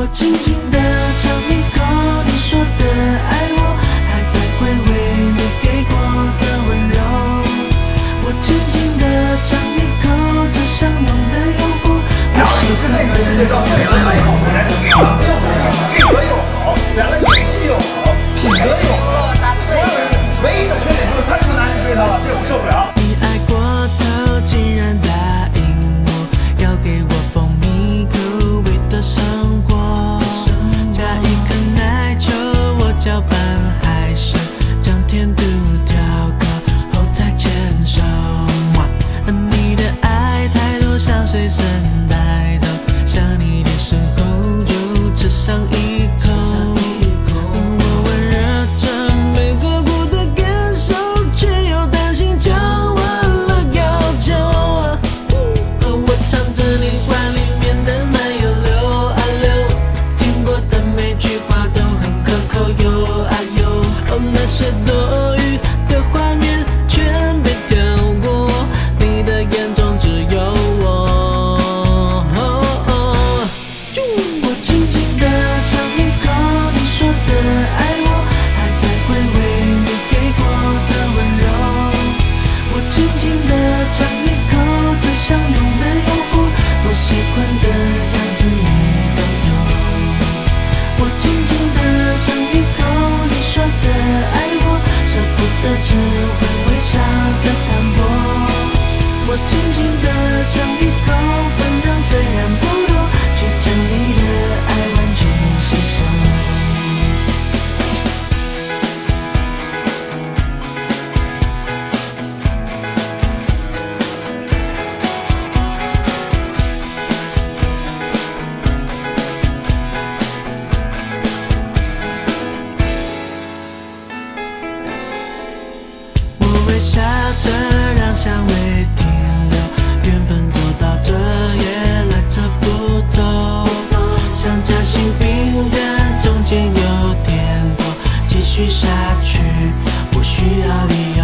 我轻轻地尝一口你说的爱山水身带下着让香味停留，缘分走到这，也来差不走，像夹心饼干，中间有点多，继续下去不需要理由。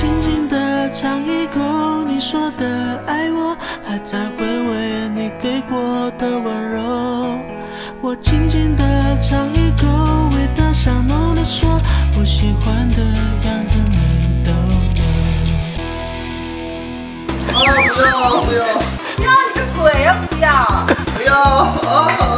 我轻轻地尝一口你说的爱我还在回味你给过的温柔。我轻轻地尝一口味道香浓的说我喜欢的样子你都有啊不要不要要你个鬼啊不要不要。啊